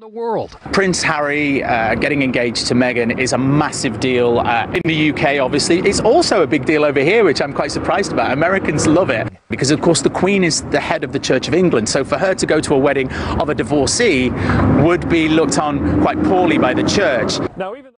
the world. Prince Harry uh, getting engaged to Meghan is a massive deal uh, in the UK, obviously. It's also a big deal over here, which I'm quite surprised about. Americans love it because, of course, the Queen is the head of the Church of England. So for her to go to a wedding of a divorcee would be looked on quite poorly by the church. Now, even